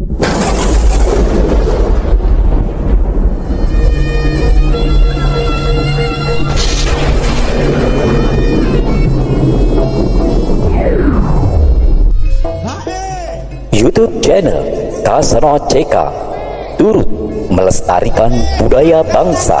YouTube channel Kasano CK turut melestarikan budaya bangsa.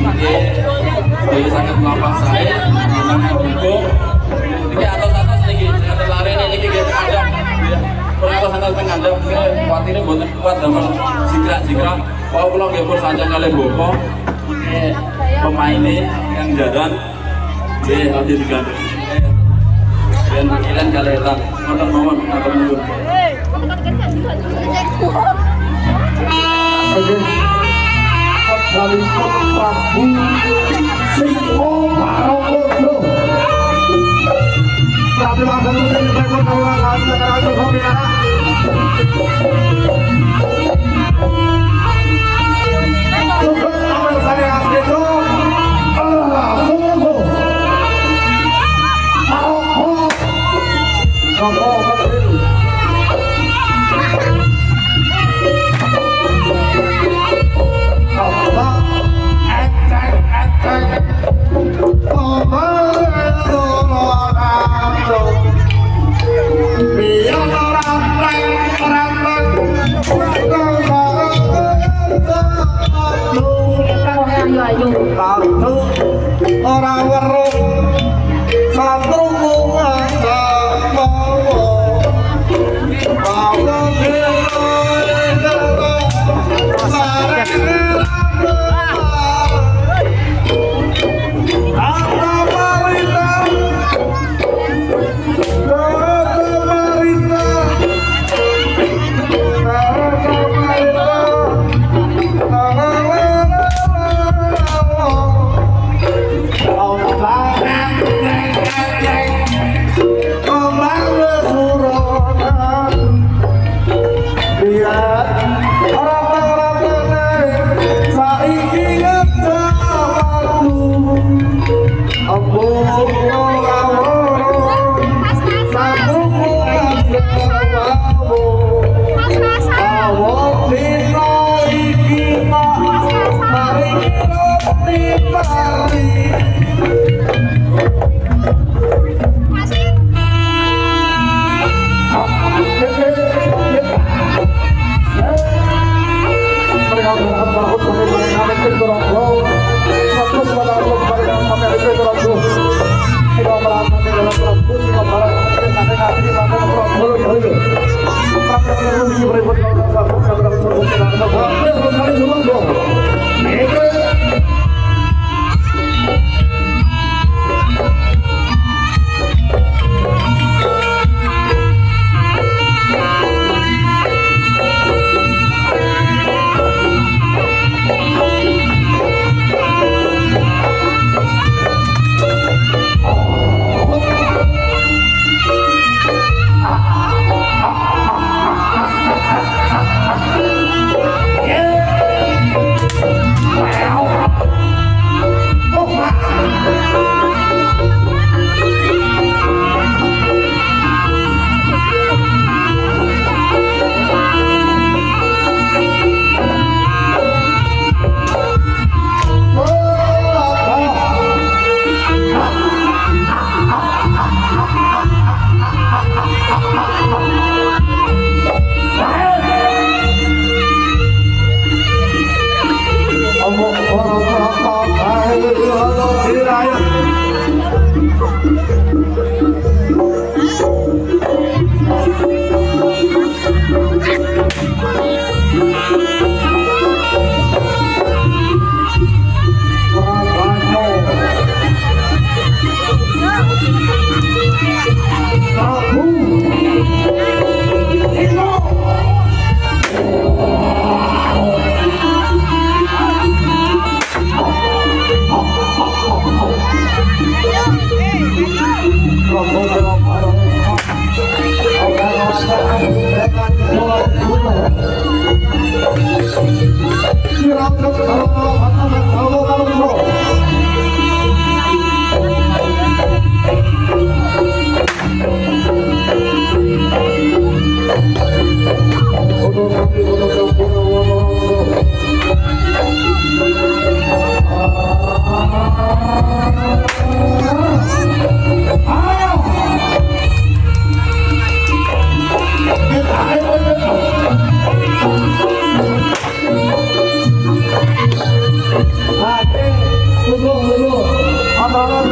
sebagai sangat melampah saya mengenai dukung ini atas-atas nih ada lari nih kita ada Pernah atas pengadap, khawatirnya buat kuat dalam sikra-sikra. Kalau pulang ya pun saja kalian bopo, ini pemainnya yang jadan, dia nanti diganti. Dan kalian kalian nonton mohon nonton dulu. Oh,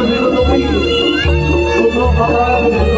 Thank you.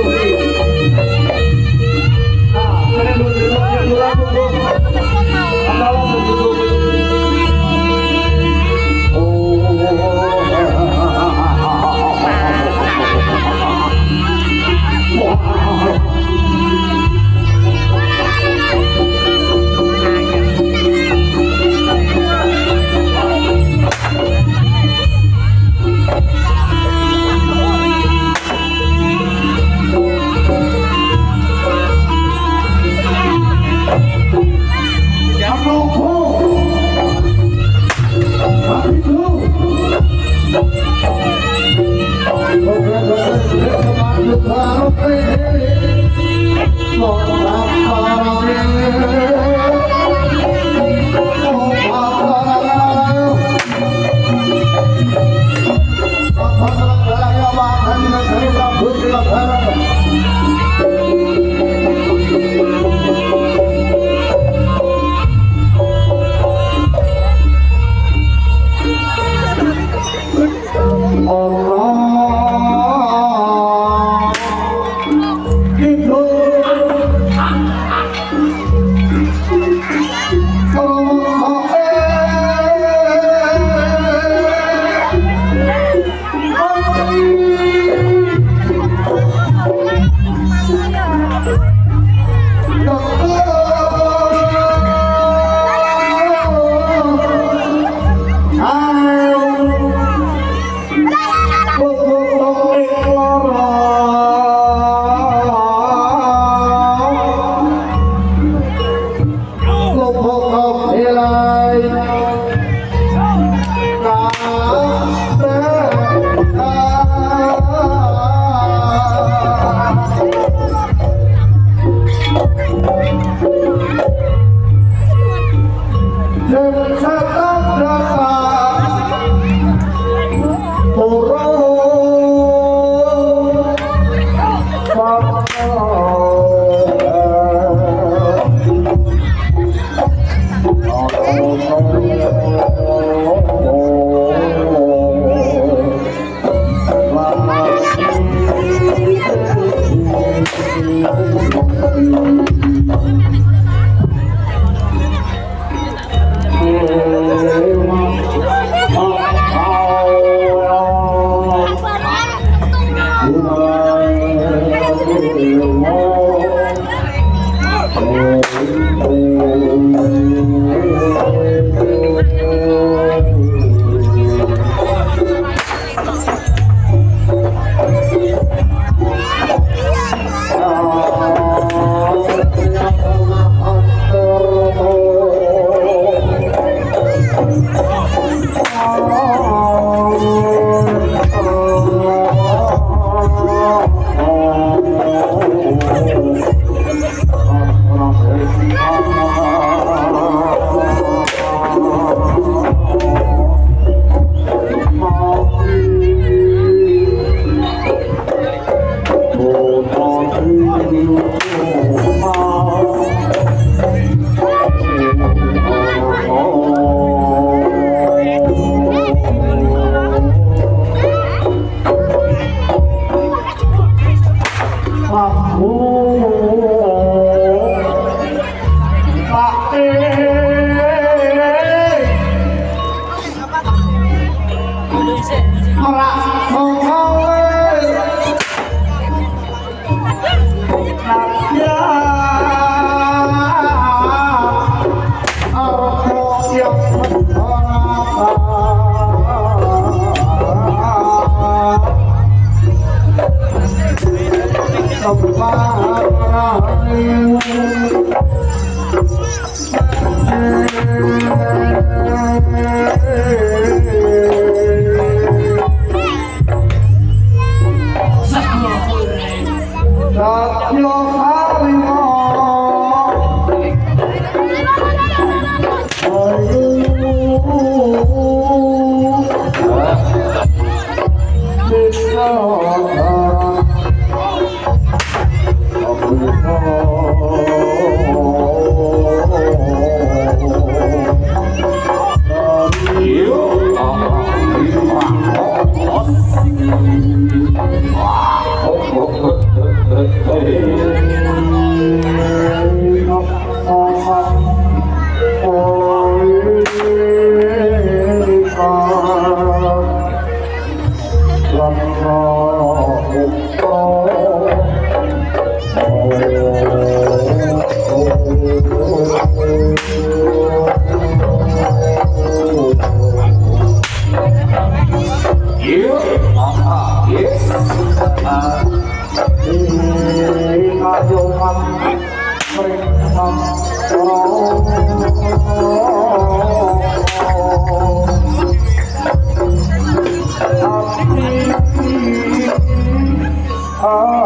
Oh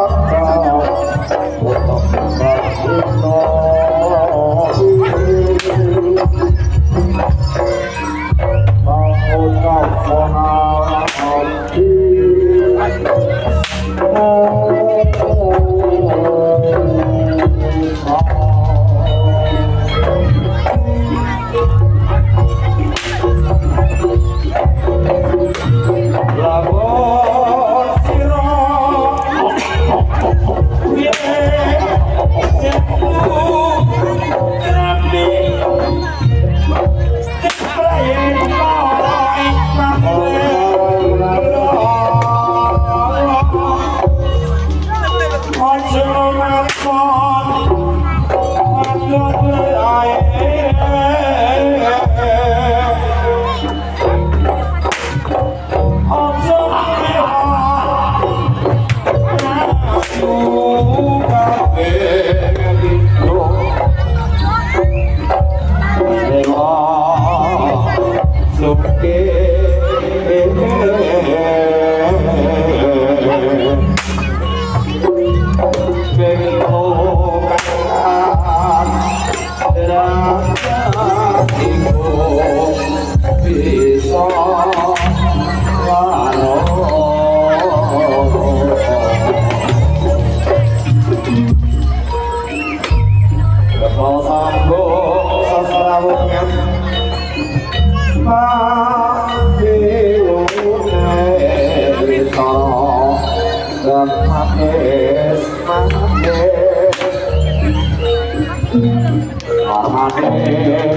Mahadev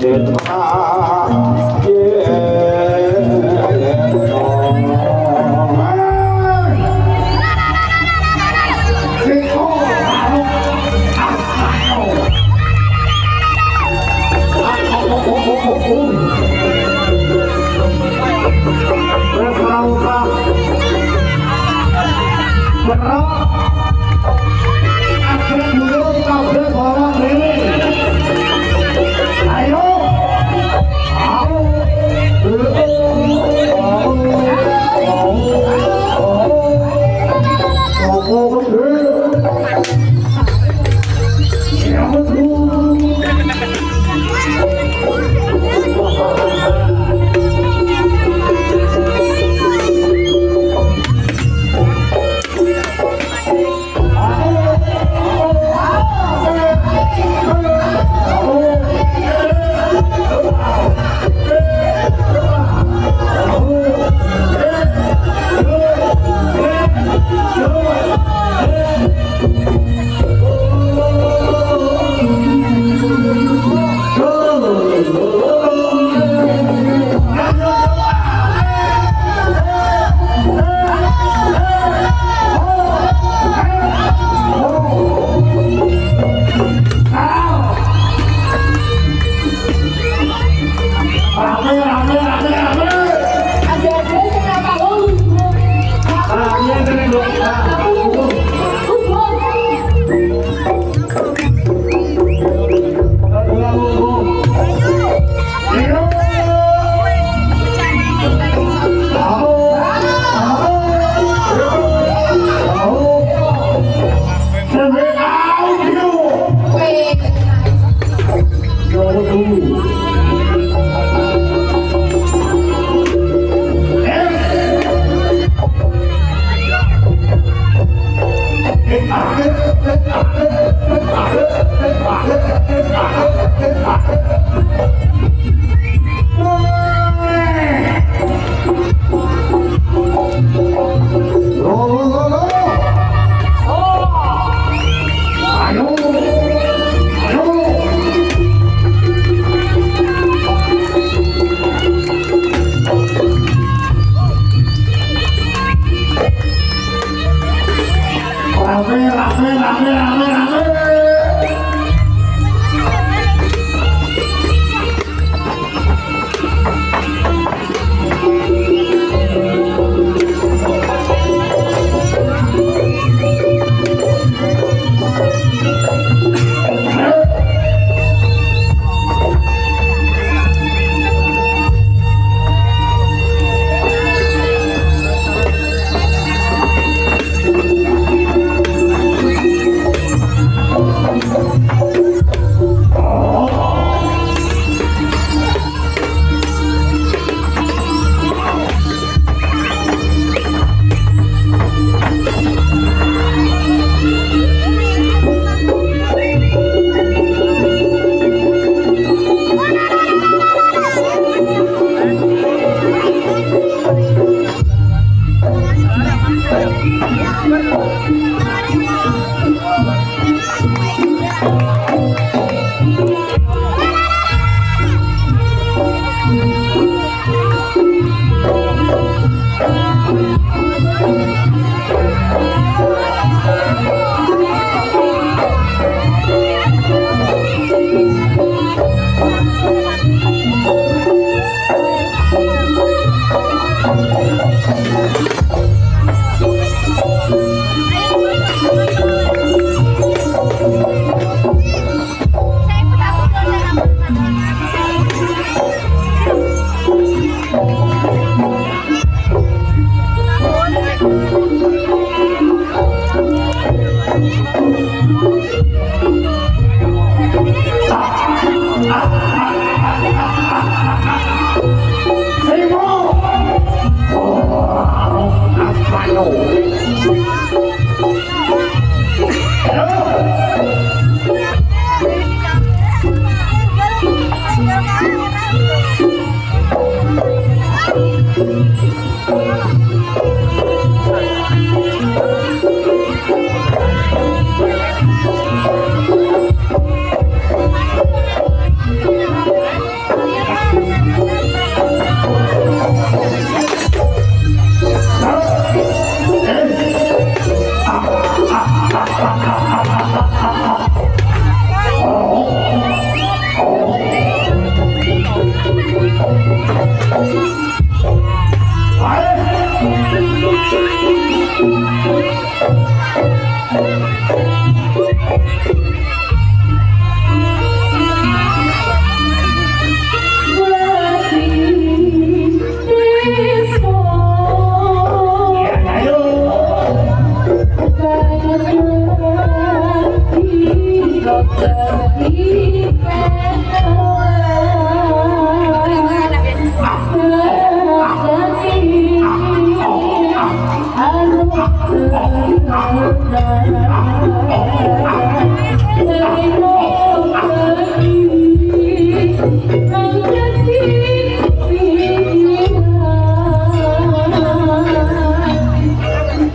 Devata. Colorado Blue.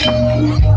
Música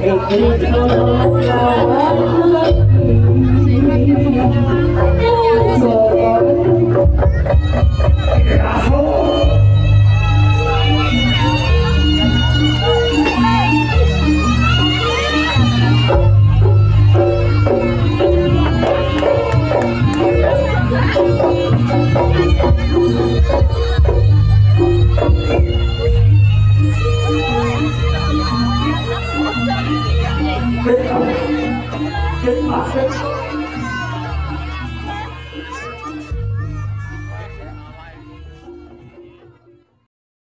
Thank you. 我们